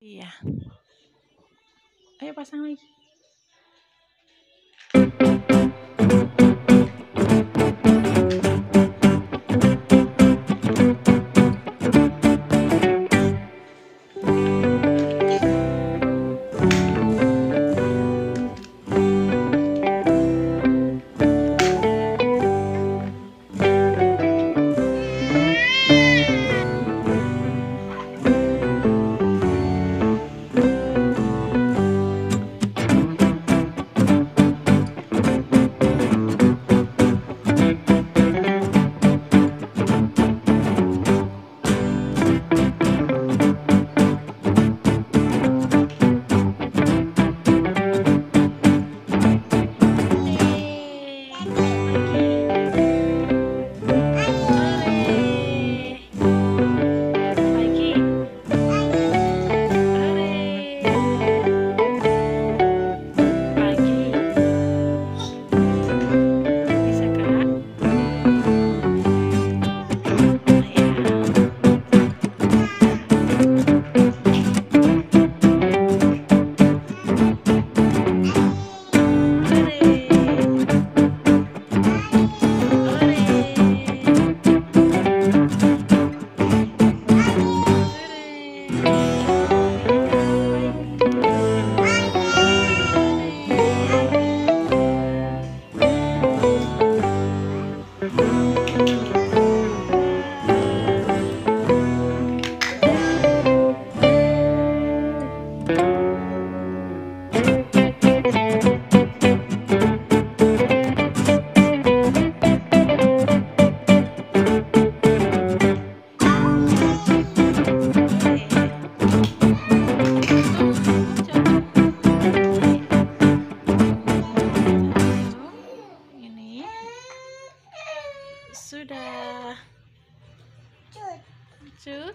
Iya. Ayo pasang lagi. Sudah. Cut.